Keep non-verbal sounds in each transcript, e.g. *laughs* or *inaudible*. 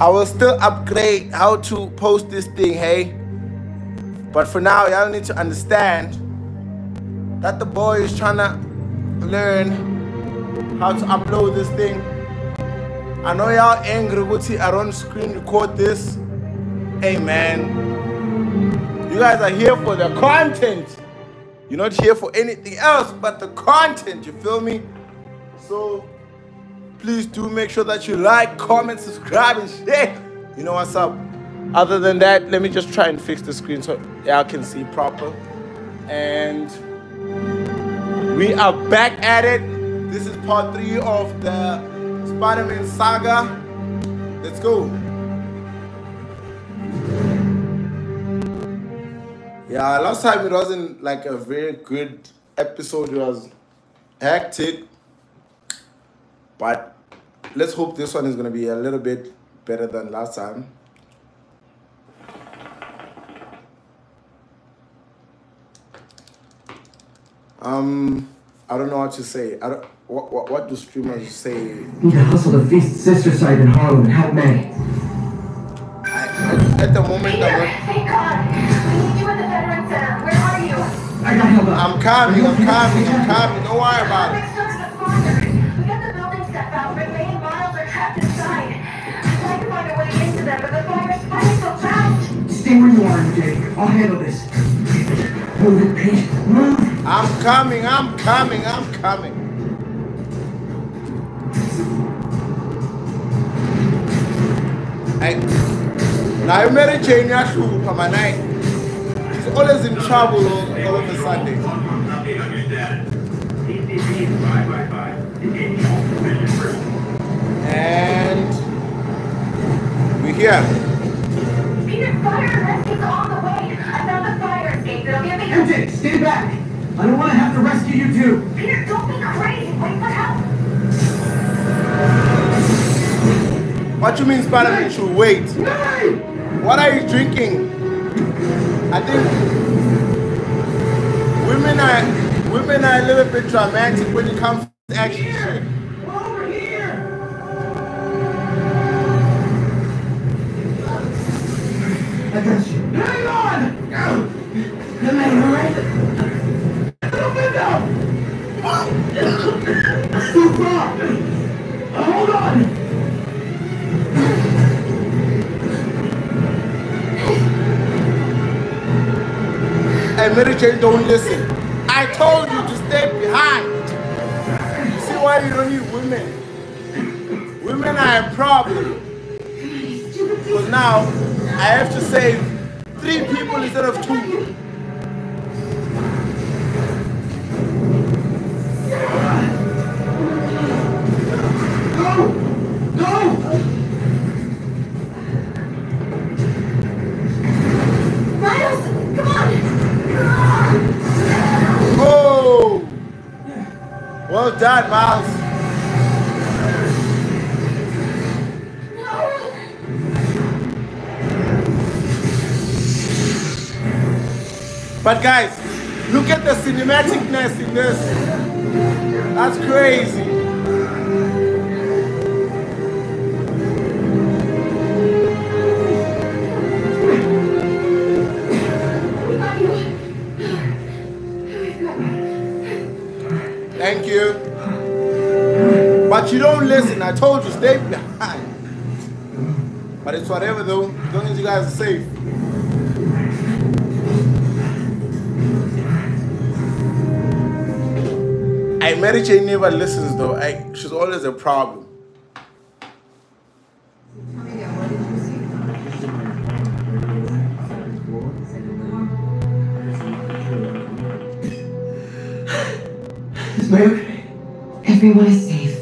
I will still upgrade how to post this thing, hey? But for now, y'all need to understand that the boy is trying to learn how to upload this thing. I know y'all angry with I don't screen record this. Hey man, you guys are here for the content. You're not here for anything else but the content, you feel me? So please do make sure that you like, comment, subscribe, and share. You know what's up. Other than that, let me just try and fix the screen so y'all can see proper. And we are back at it. This is part three of the Spider-Man saga. Let's go. Yeah, last time it wasn't like a very good episode. It was hectic. But let's hope this one is going to be a little bit better than last time. Um, I don't know what to say. I don't. What what, what do streamers say? Need to hustle to feast sister site in Harlem and help May. At, at the moment, Peter, I'm, thank God. We need you at the Veterans Center. Where are you? I got help. I'm coming. I'm coming. I'm coming. Don't worry about it. Stay where you are, MJ. I'll handle this. Move it, Pete. Move. I'm coming. I'm coming. I'm coming. Hey, now you Mary Jane Yashu my night. She's always in trouble all, all of a sudden. And we're here. Peter, fire rescue's on the way. I found the fire escape. It'll give me. MJ, stay back. I don't want to have to rescue you too. Peter, don't be crazy. Wait for help. What you mean Spider-Man should wait? May! What are you drinking? I think women are women are a little bit dramatic when it comes to action Hang on! The man, all right? The window! Too far! Hold on! And Mary Jane don't listen. I told you to stay behind. You see why you don't need women? Women are a problem. Because now I have to save three people instead of two. Go! Go! Miles, come on. Oh! Well done, Miles. But guys, look at the cinematicness in this. That's crazy. Thank you. But you don't listen. I told you, stay behind. But it's whatever though, as long as you guys are safe. I Mary Jane never listens though. I, she's always a problem. Is May okay? Everyone is safe.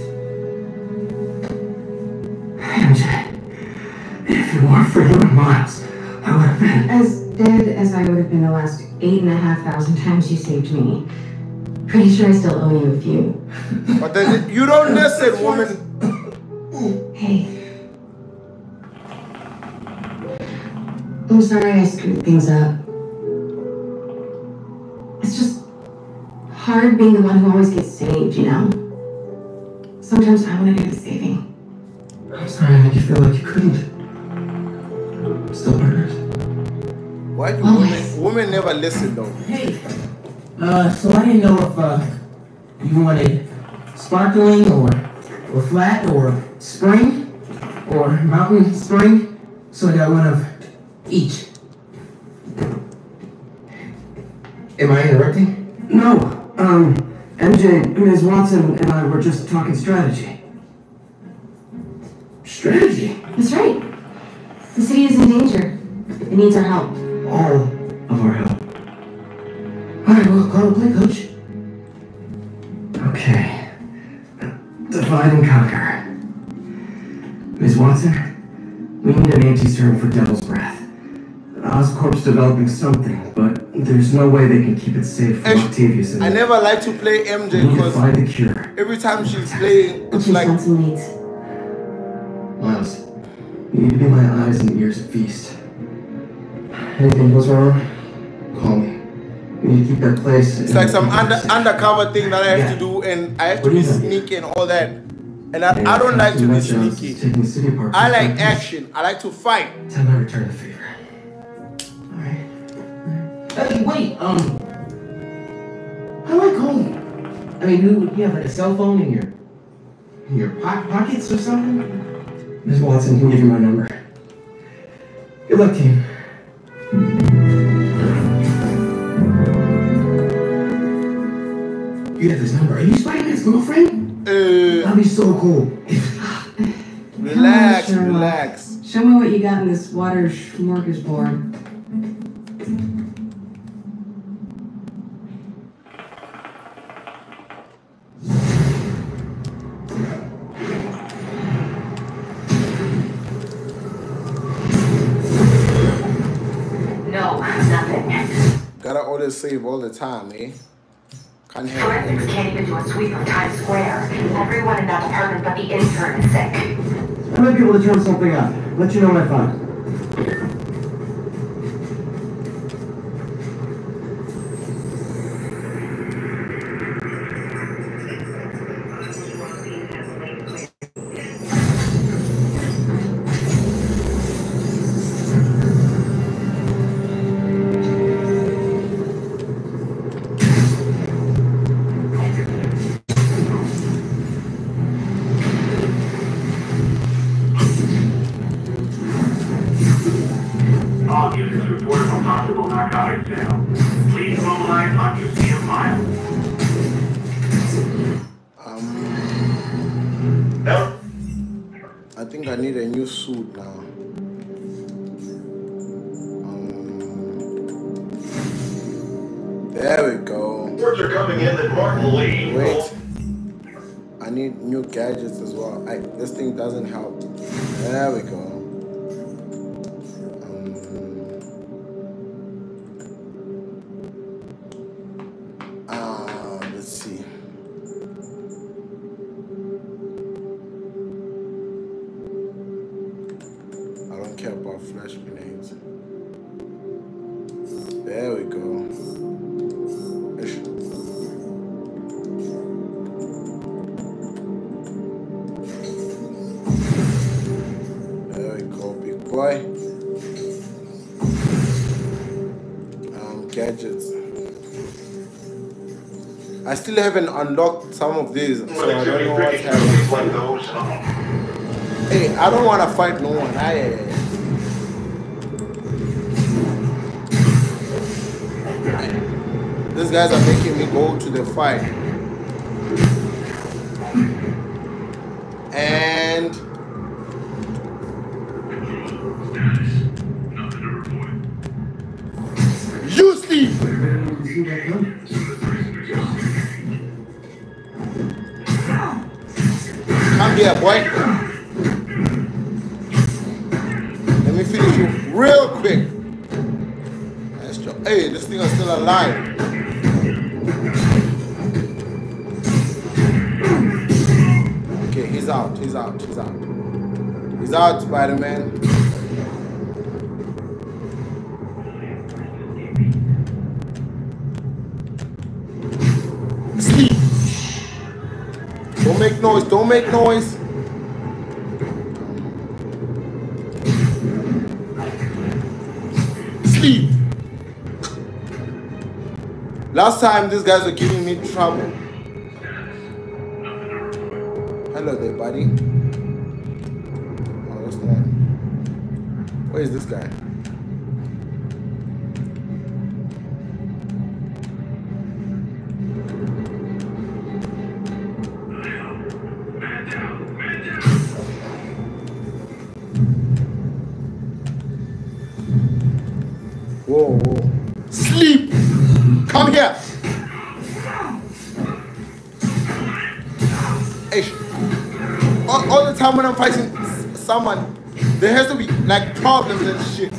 MJ, if it weren't for you and Miles, I would have been. As dead as I would have been the last eight and a half thousand times you saved me. Pretty sure I still owe you a few. But then you don't *laughs* listen, woman. *laughs* Hey. I'm sorry I screwed things up. It's just hard being the one who always gets saved, you know? Sometimes I want to do the saving. I'm sorry I made you feel like you couldn't. Still partners? Why do women women never listen though? Hey. Uh, so I didn't know if uh you wanted sparkling or or flat or spring or mountain spring. So I got one of each. Am I interrupting? No, um, MJ, Ms. Watson and I were just talking strategy. Strategy. That's right. The city is in danger. It needs our help. All of our help. Alright, well, call the play, coach. Okay. Divide and conquer. Ms. Watson, we need an anti-serum for Devil's Breath. Oscorp's developing something, but there's no way they can keep it safe from Octavius and I never like to play MJ because the cure. every time she's playing, it's Okay, like Swanson leads. Miles, you need to be my eyes and ears at Feast. Anything goes wrong, call me. To keep that place. it's like some under undercover thing that I have to do, and I have to be sneaky and all that. And I, I don't like to be sneaky. I like action. I like to fight. Time my return the favor. Alright. Hey, wait, um. How do I call you? I mean, you, you have like a cell phone in your in your po- pockets or something? Ms. Watson can give you my number. Good luck, team. You have his number. Are you Spider-Man's girlfriend? Uh, That'd be so cool. relax, Sherlock. relax. Show me what you got in this water smorgasbord. No, nothing. Gotta always save all the time, eh? Can't help Forensics it. can't even do a sweep of Times Square. Everyone in that apartment but the intern is sick. I might be able to turn something up. Let you know when I find. All units report a possible narcotic sale. Please mobilize on Museum Mile. Um, No. I think I need a new suit now. Um, there we go. Reports are coming in that Martin Li. Wait. I need new gadgets as well. I, this thing doesn't help. There we go. Flash grenades. There we go. There we go, big boy. Um, gadgets. I still haven't unlocked some of these, so I don't know what's happening. Hey, I don't want to fight no one. I, guys are making me go to the fight. And you, Steve. Come here, boy. Let me finish you real quick. Hey, this thing is still alive. Out. He's out. He's out. Spider-Man. Don't make noise. Don't make noise. Sleep. Last time these guys were giving me trouble. Hello there, buddy. Oh, what's that? Where is this guy? Whoa, whoa. Sleep! Come here! Hey, all, the time when I'm fighting someone, there has to be like problems and shit.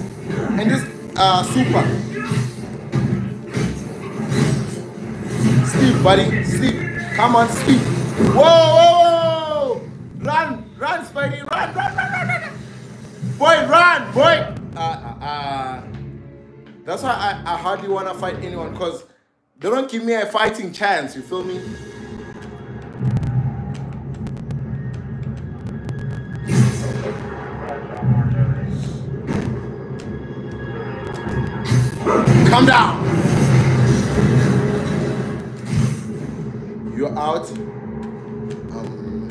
And this uh super. Sleep, buddy. Sleep. Come on, sleep. Whoa, whoa, whoa! Run, run, Spidey, run, run, run, run, run. Boy, run, boy. Uh, uh, uh. That's why I, I hardly want to fight anyone because they don't give me a fighting chance. You feel me? Come down. You're out. Um,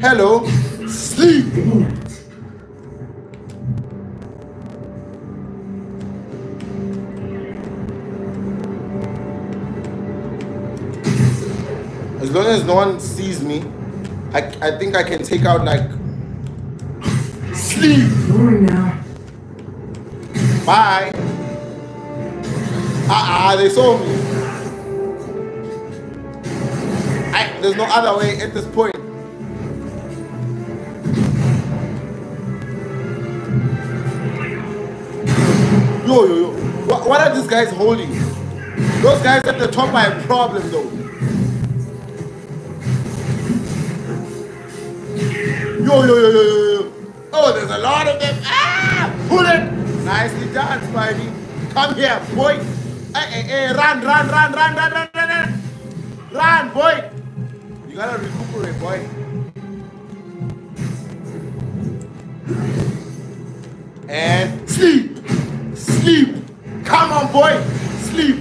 hello. Sleep. As long as no one sees me, I, I think I can take out like sleep. Ignoring now. Bye. Ah uh-uh, they saw me. I, there's no other way at this point. Yo, yo, yo. What, what are these guys holding? Those guys at the top are a problem though. Yo, yo, yo, yo, yo, yo. Oh, there's a lot of them. Ah! Pull it! Nicely done, Spidey. Come here, boy. Hey, hey, hey, run, run, run, run, run, run, run, run. Run, boy. You gotta recuperate, boy. And sleep. Sleep. Come on, boy. Sleep.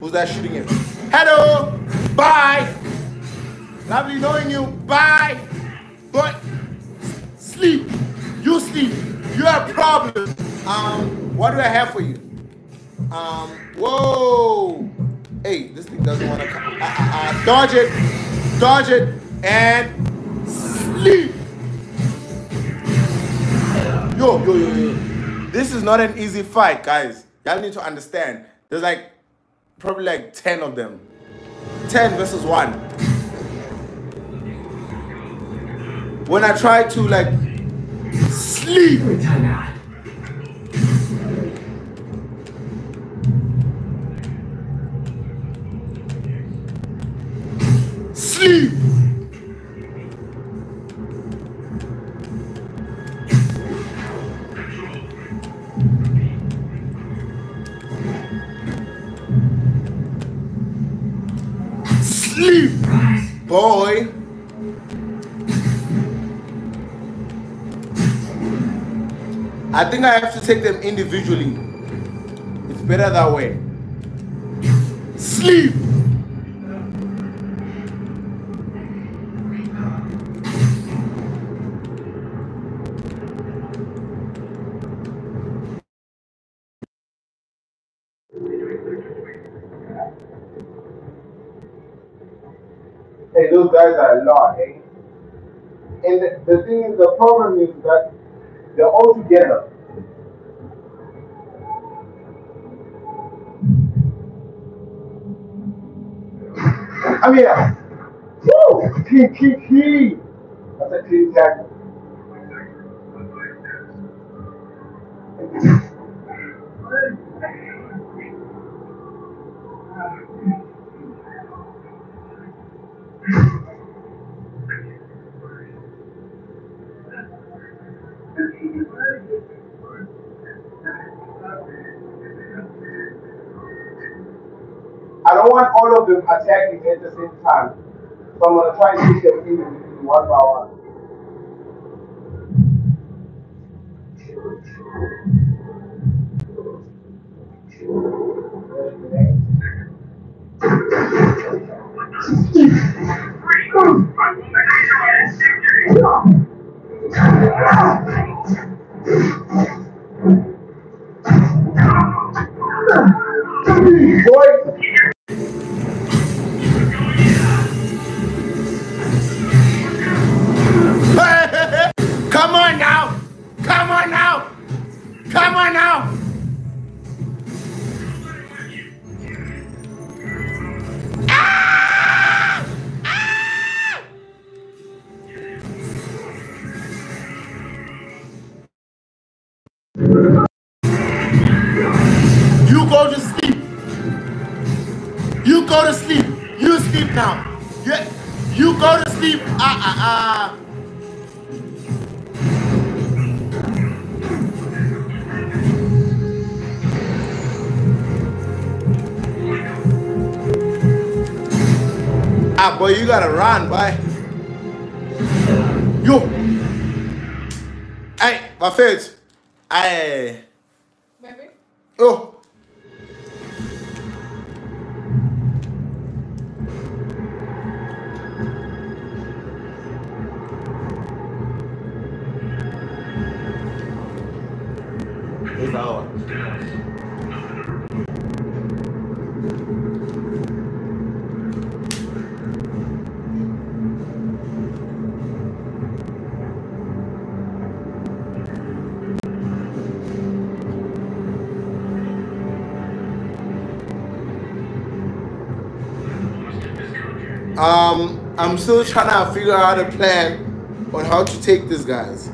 Who's that shooting at? Hello. Bye. Lovely knowing you. Bye. But sleep. You sleep. You have problems. Um, what do I have for you? Um, whoa. Hey, this thing doesn't want to come. Uh, uh, uh, dodge it. Dodge it. And sleep. Yo, yo, yo, yo. This is not an easy fight, guys. Y'all need to understand. There's like probably like 10 of them. 10 versus 1. When I try to like sleep, Every time out. Sleep. Sleep, I think I have to take them individually. It's better that way. Sleep. Hey, those guys are a lot, eh? And the, the thing is, the problem is that they're all together. Come here. Woo! Key, key, key. That's a clean tackle. I don't want all of them attacking at the same time. So I'm gonna try and take them in one by one. Boy, you gotta run, boy. Yo. Hey, my face. Hey. Baby? Oh. Um, I'm still trying to figure out a plan on how to take these guys.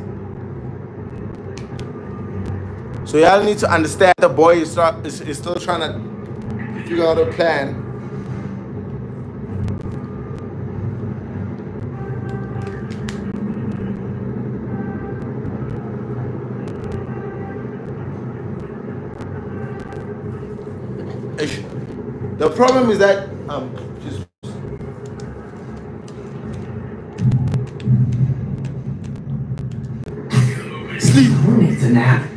So y'all need to understand the boy is, start, is, is still trying to figure out a plan. The problem is that um Who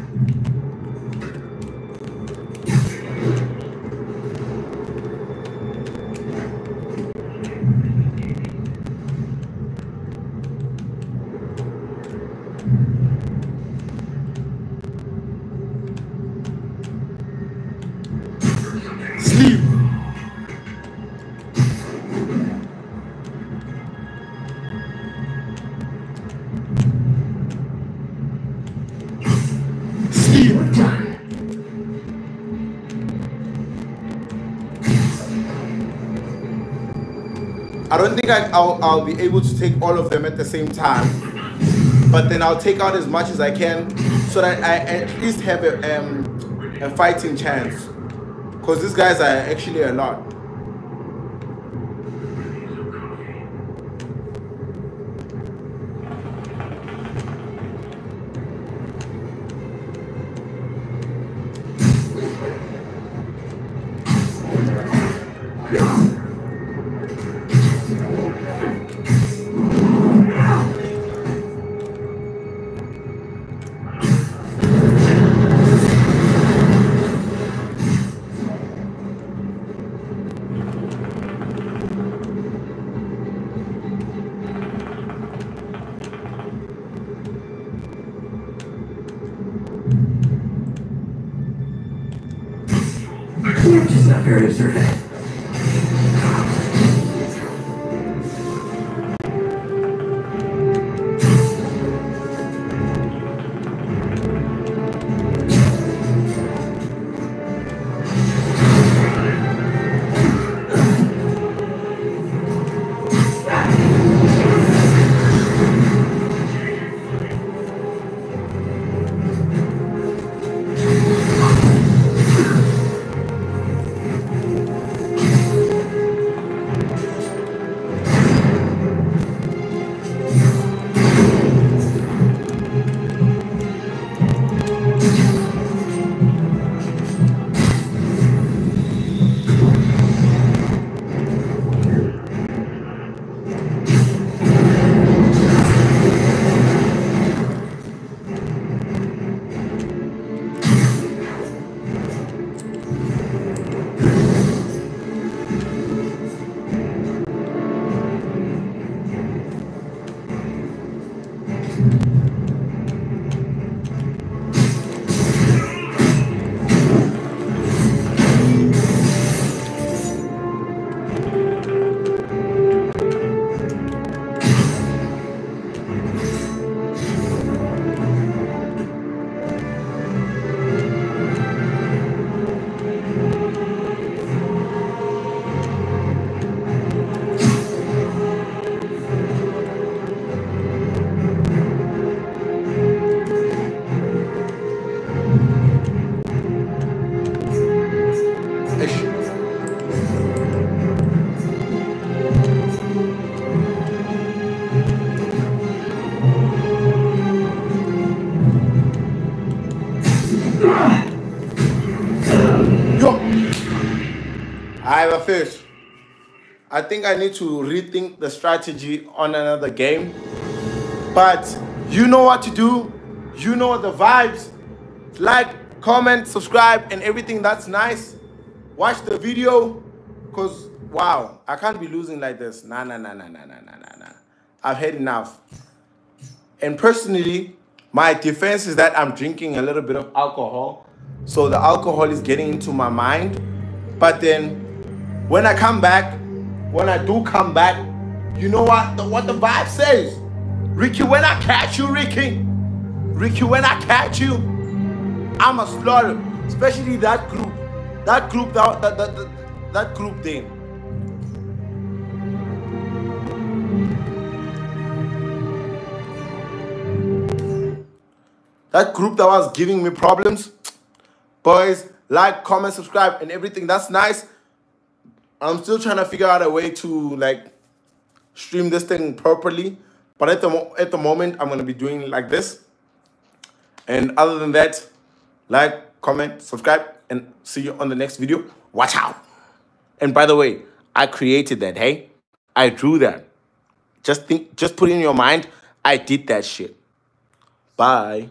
think I, I'll, I'll be able to take all of them at the same time. But then I'll take out as much as I can so that I at least have a, um, a fighting chance. Because these guys are actually a lot. Just very observant. I think I need to rethink the strategy on another game. But you know what to do. You know the vibes. Like, comment, subscribe, and everything that's nice. Watch the video. Cause wow, I can't be losing like this. Nah, nah, nah, nah, nah, nah, nah, nah, nah. I've had enough. And personally, my defense is that I'm drinking a little bit of alcohol. So the alcohol is getting into my mind. But then when I come back, when I do come back, you know what the, what the vibe says? Ricky, when I catch you, Ricky, Ricky, when I catch you, I'm a slaughter. Especially that group, that group, that that that, that, group thing. That group that was giving me problems, boys, like, comment, subscribe, and everything. That's nice. I'm still trying to figure out a way to like stream this thing properly. But at the at the moment, I'm gonna be doing like this. And other than that, like, comment, subscribe, and see you on the next video. Watch out! And by the way, I created that. Hey, I drew that. Just think, just put in your mind. I did that shit. Bye.